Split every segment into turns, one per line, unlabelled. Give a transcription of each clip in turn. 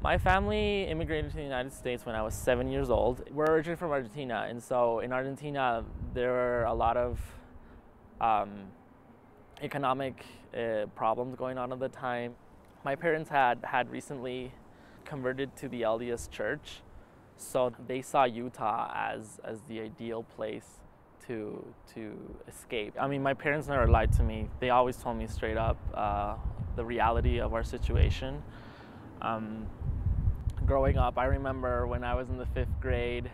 My family immigrated to the United States when I was seven years old. We're originally from Argentina, and so in Argentina, there are a lot of um, economic uh, problems going on at the time. My parents had, had recently converted to the LDS church, so they saw Utah as, as the ideal place to, to escape. I mean, my parents never lied to me. They always told me straight up uh, the reality of our situation. Um, growing up, I remember when I was in the fifth grade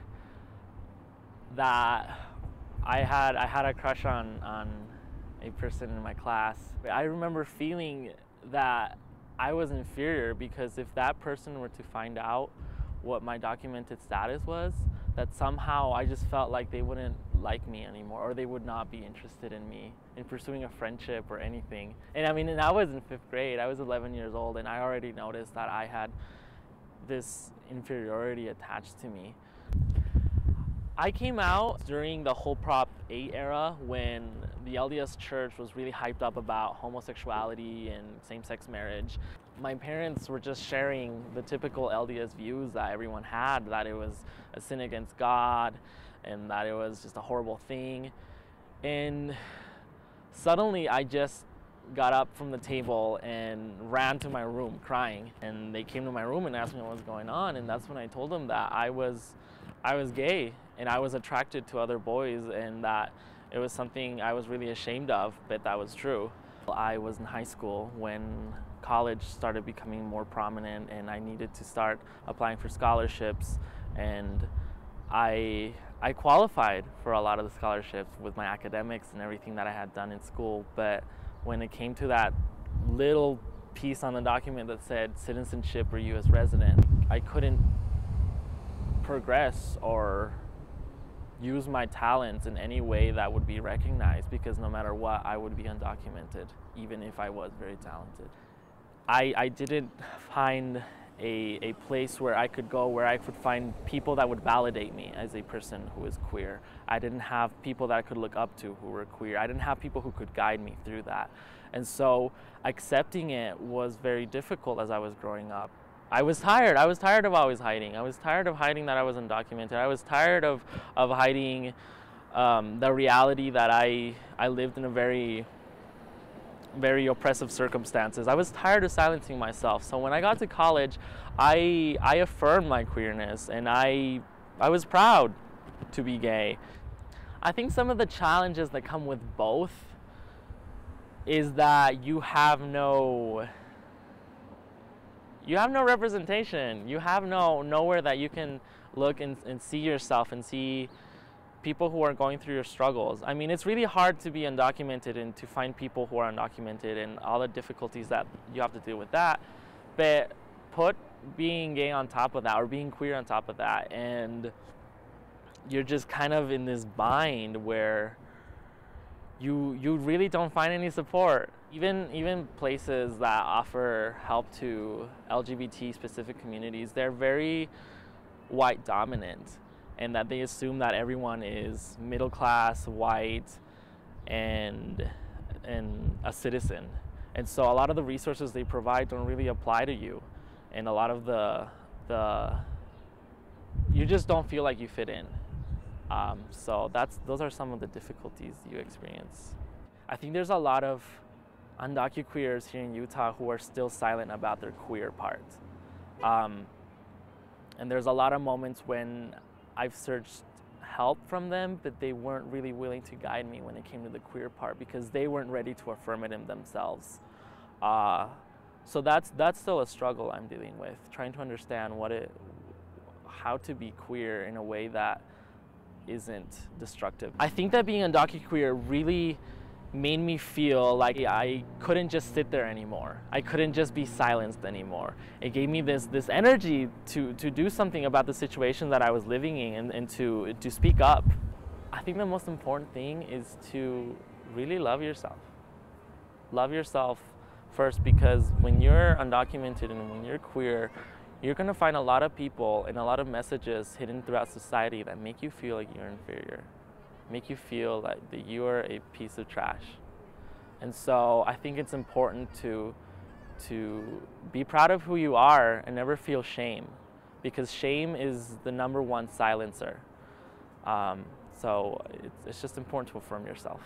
that I had I had a crush on on a person in my class. I remember feeling that I was inferior because if that person were to find out what my documented status was, that somehow I just felt like they wouldn't like me anymore or they would not be interested in me in pursuing a friendship or anything. And I mean, and I was in fifth grade, I was 11 years old, and I already noticed that I had this inferiority attached to me. I came out during the whole Prop 8 era when the LDS Church was really hyped up about homosexuality and same sex marriage. My parents were just sharing the typical LDS views that everyone had that it was a sin against God and that it was just a horrible thing. And suddenly I just got up from the table and ran to my room crying. And they came to my room and asked me what was going on. And that's when I told them that I was, I was gay and I was attracted to other boys and that it was something I was really ashamed of, but that was true. I was in high school when college started becoming more prominent and I needed to start applying for scholarships and I I qualified for a lot of the scholarships with my academics and everything that I had done in school, but when it came to that little piece on the document that said citizenship or US resident, I couldn't progress or use my talents in any way that would be recognized because no matter what, I would be undocumented, even if I was very talented. I, I didn't find a, a place where I could go where I could find people that would validate me as a person who is queer. I didn't have people that I could look up to who were queer. I didn't have people who could guide me through that. And so accepting it was very difficult as I was growing up. I was tired. I was tired of always hiding. I was tired of hiding that I was undocumented. I was tired of, of hiding um, the reality that I, I lived in a very very oppressive circumstances. I was tired of silencing myself. So when I got to college, I, I affirmed my queerness and I, I was proud to be gay. I think some of the challenges that come with both is that you have no you have no representation. You have no nowhere that you can look and, and see yourself and see people who are going through your struggles. I mean, it's really hard to be undocumented and to find people who are undocumented and all the difficulties that you have to deal with that. But put being gay on top of that or being queer on top of that and you're just kind of in this bind where you you really don't find any support. Even even places that offer help to LGBT specific communities, they're very white dominant and that they assume that everyone is middle class, white, and and a citizen. And so a lot of the resources they provide don't really apply to you, and a lot of the the you just don't feel like you fit in. Um, so that's those are some of the difficulties you experience. I think there's a lot of undocuqueers here in Utah who are still silent about their queer part. Um, and there's a lot of moments when I've searched help from them, but they weren't really willing to guide me when it came to the queer part because they weren't ready to affirm it in themselves. Uh, so that's that's still a struggle I'm dealing with, trying to understand what it, how to be queer in a way that isn't destructive. I think that being undocumented queer really made me feel like I couldn't just sit there anymore. I couldn't just be silenced anymore. It gave me this, this energy to, to do something about the situation that I was living in and, and to, to speak up. I think the most important thing is to really love yourself. Love yourself first because when you're undocumented and when you're queer, you're gonna find a lot of people and a lot of messages hidden throughout society that make you feel like you're inferior make you feel like that you are a piece of trash. And so I think it's important to to be proud of who you are and never feel shame because shame is the number one silencer. Um, so it's, it's just important to affirm yourself.